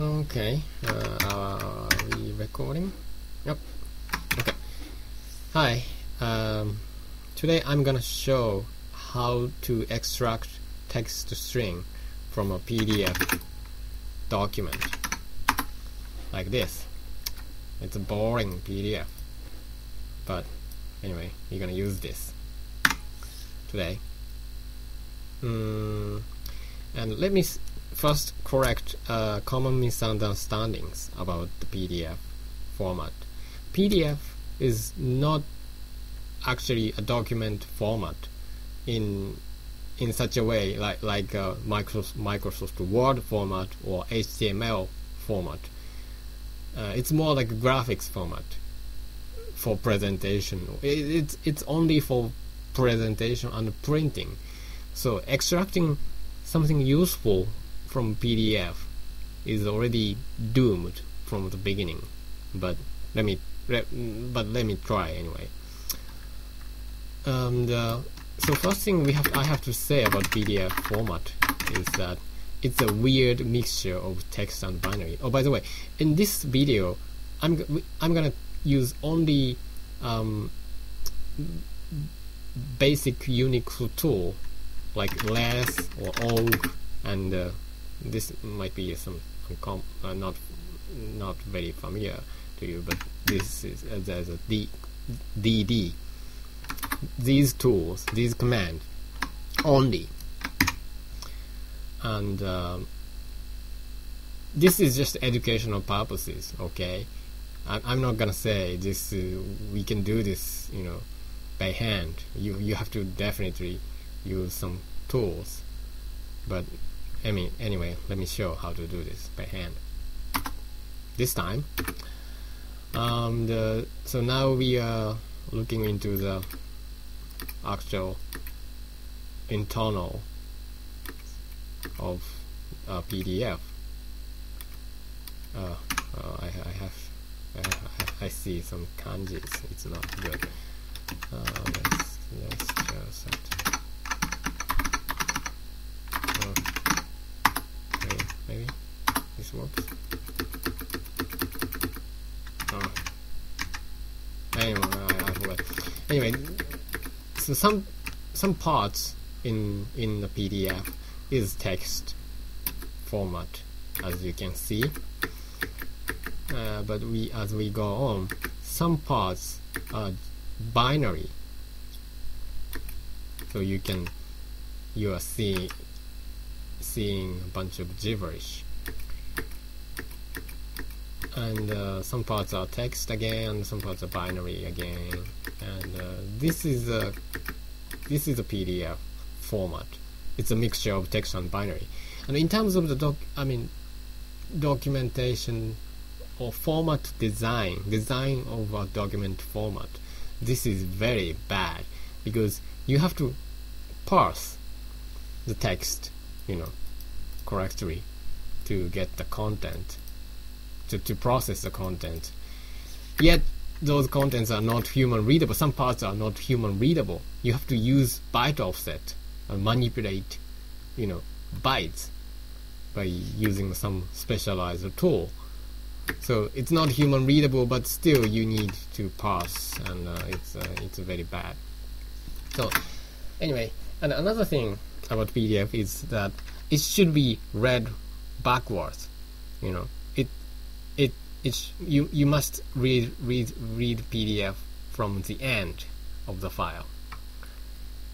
Okay, uh, are we recording? Yep. Okay. Hi. Um, today I'm gonna show how to extract text string from a PDF document like this. It's a boring PDF, but anyway, we're gonna use this today. Mm, and let me first correct uh, common misunderstandings about the PDF format. PDF is not actually a document format in in such a way like like uh, Microsoft, Microsoft Word format or HTML format. Uh, it's more like a graphics format for presentation. It, it's it's only for presentation and printing. So extracting something useful from PDF is already doomed from the beginning. But let me but let me try anyway. And uh, so first thing we have I have to say about PDF format is that it's a weird mixture of text and binary. Oh, by the way, in this video, I'm I'm gonna use only um, basic Unix tool like less or awk, and uh, this might be some uh, not not very familiar to you, but this is uh, there's a D, DD. These tools, these commands, only, and um, this is just educational purposes. Okay, I, I'm not gonna say this. Uh, we can do this, you know, by hand. You you have to definitely use some tools, but I mean, anyway, let me show how to do this by hand. This time, um, the so now we are looking into the actual internal of PDF. Uh, uh, I, I have I, I see some kanjis. It's not good. Uh, let's let's just maybe this works. Oh. Anyway, I, I forgot. Anyway, so some some parts in in the PDF is text format, as you can see. Uh, but we, as we go on, some parts are binary. So you can you are seeing seeing a bunch of gibberish. And uh, some parts are text again, some parts are binary again, and uh, this is a this is a PDF format. It's a mixture of text and binary. And in terms of the doc, I mean, documentation or format design, design of a document format, this is very bad because you have to parse the text you know correctly to get the content to, to process the content. Yet those contents are not human readable. Some parts are not human readable. You have to use byte offset and manipulate you know bytes by using some specialized tool. So it's not human readable but still you need to parse and uh, it's uh, it's very bad. So anyway and another thing about PDF is that it should be read backwards. You know, it it it's you you must read read read PDF from the end of the file.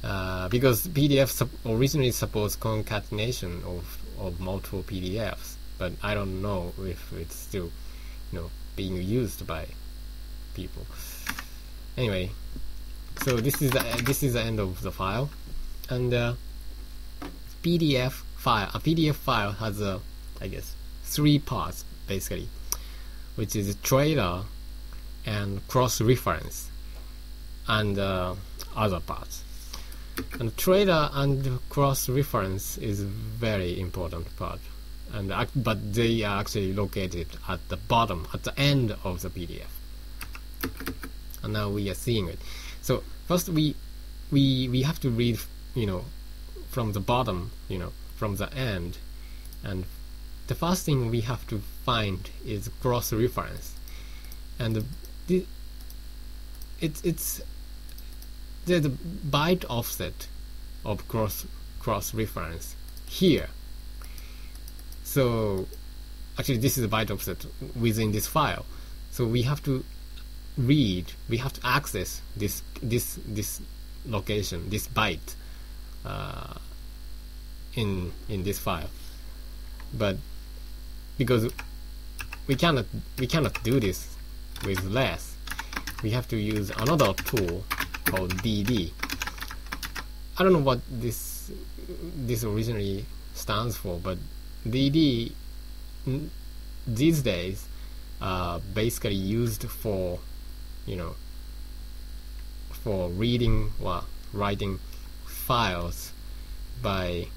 Uh, because PDF sup- originally supports concatenation of, of multiple PDFs, but I don't know if it's still, you know, being used by people. Anyway, so this is the this is the end of the file, and uh, PDF file. A PDF file has a, I guess, three parts basically, which is trailer and cross reference, and uh, other parts. And trailer and cross reference is very important part, and but they are actually located at the bottom, at the end of the PDF. And now we are seeing it. So first we we we have to read, you know, from the bottom, you know, from the end, and the first thing we have to find is cross reference. And the, it's it's there's a byte offset of cross cross reference here. So actually this is a byte offset within this file. So we have to read we have to access this this this location this byte in in this file. But because we cannot we cannot do this with less we have to use another tool called DD I don't know what this this originally stands for but DD these days uh, basically used for you know for reading well writing files by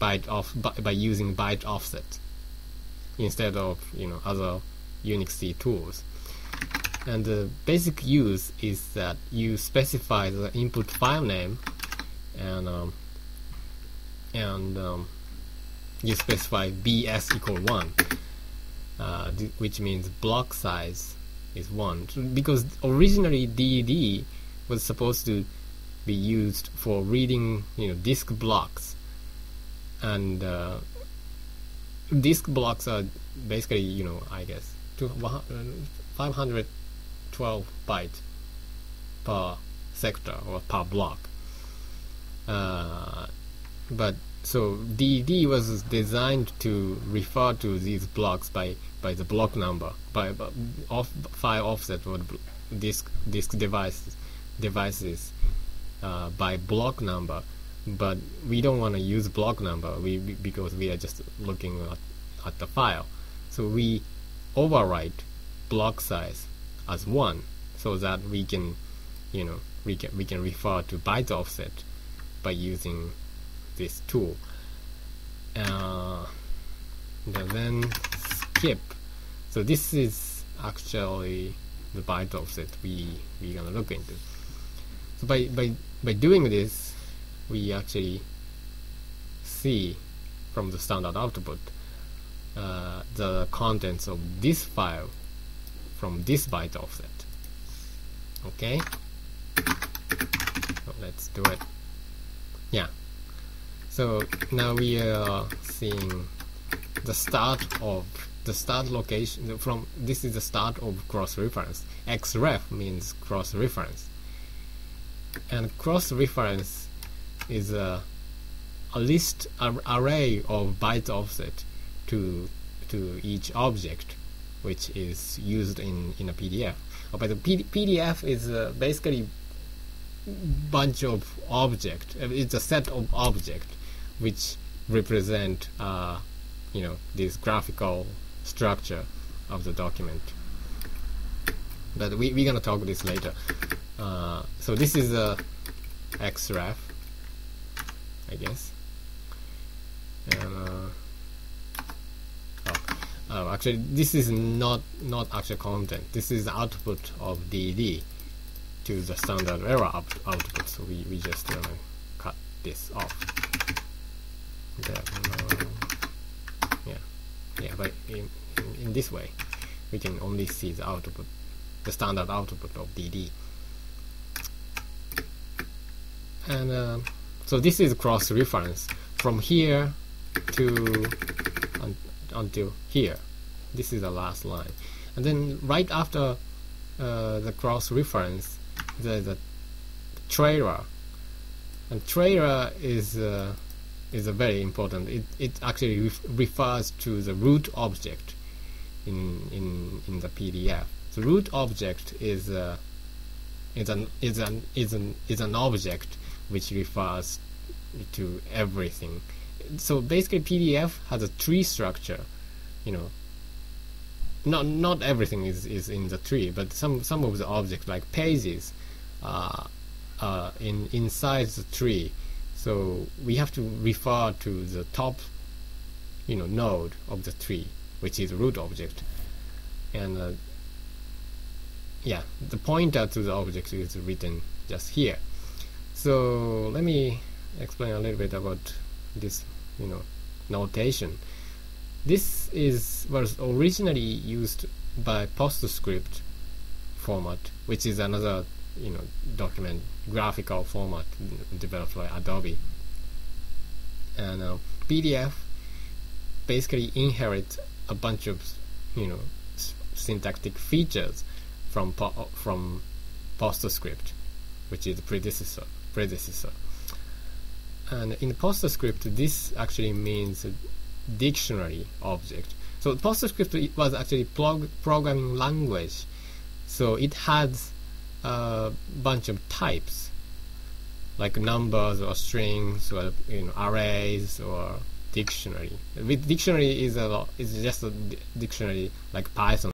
byte off by, by using byte offset instead of you know other Unix C tools. And the basic use is that you specify the input file name and um, and um, you specify bs equal 1 uh, which means block size is 1 so because originally DD was supposed to be used for reading you know disk blocks. And uh, disk blocks are basically you know I guess 512 bytes per sector or per block. Uh, but so DD was designed to refer to these blocks by by the block number by, by off file offset or disk disk devices devices uh, by block number but we don't want to use block number we because we are just looking at, at the file. So we overwrite block size as one so that we can you know we can we can refer to byte offset by using this tool. Uh, then skip. So this is actually the byte offset we we're gonna look into so by by by doing this we actually see from the standard output uh, the contents of this file from this byte offset. Okay? So let's do it. Yeah. So now we are seeing the start of the start location from this is the start of cross reference. Xref means cross reference and cross reference is a, a list a, array of byte offset to to each object which is used in in a PDF but the PDF is uh, basically bunch of object it's a set of object which represent uh, you know this graphical structure of the document. But we, we're gonna talk this later uh, so this is a xref I guess. And uh, oh, oh, actually this is not not actual content. This is the output of DD to the standard error out output. So we, we just gonna cut this off. Uh, yeah yeah but in, in, in this way we can only see the output the standard output of DD and uh, so this is cross reference from here to un until here. This is the last line. And then right after uh, the cross reference there's a trailer. And trailer is uh, is a very important. It, it actually ref refers to the root object in in in the PDF the root object is uh, is an is an is an is an object which refers to everything. So basically, PDF has a tree structure. You know, not not everything is, is in the tree, but some some of the objects like pages, uh, uh, in inside the tree. So we have to refer to the top, you know, node of the tree, which is root object, and uh, yeah, the pointer to the object is written just here so let me explain a little bit about this you know notation this is was originally used by PostScript format, which is another you know document graphical format developed by Adobe. And uh, PDF basically inherits a bunch of you know syntactic features from po- from PostScript, which is the predecessor predecessor. And in PostScript, this actually means dictionary object. So PostScript was actually prog- programming language, so it has a bunch of types, like numbers or strings or you know arrays or dictionary. With dictionary is a is just a dictionary like Python